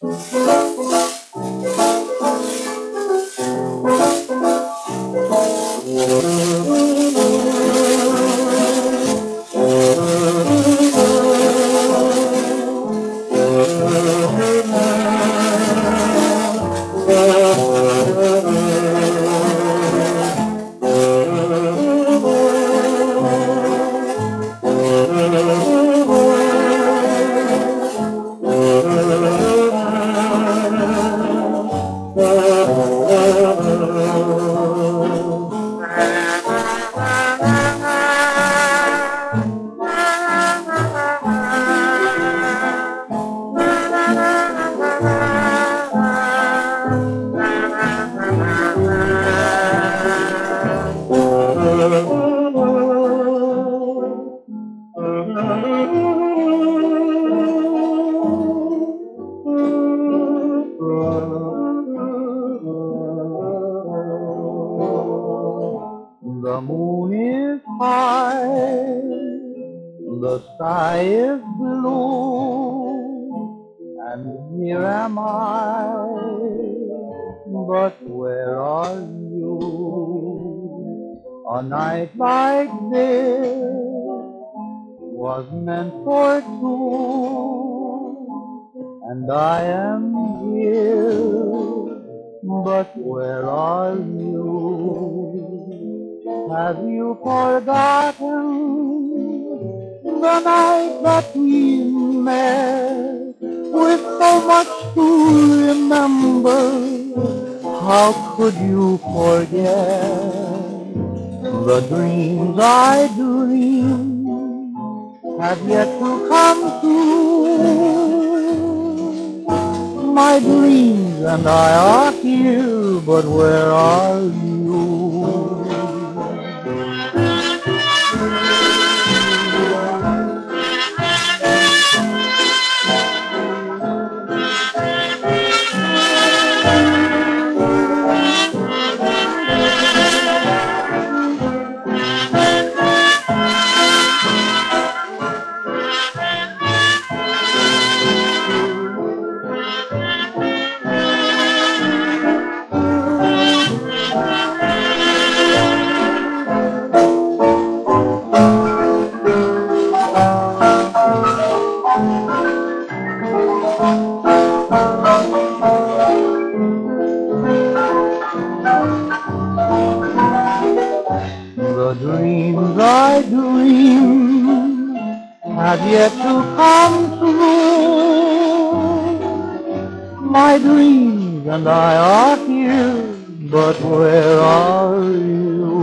Thank you. The moon is high, the sky is blue, and here am I, but where are you? A night like this was meant for two, and I am here, but where are you? Have you forgotten the night that we met with so much to remember? How could you forget the dreams I dreamed have yet to come true? My dreams and I are here, but where are you? The dreams I dream have yet to come true. My dreams and I are here, but where are you?